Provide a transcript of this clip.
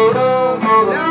oh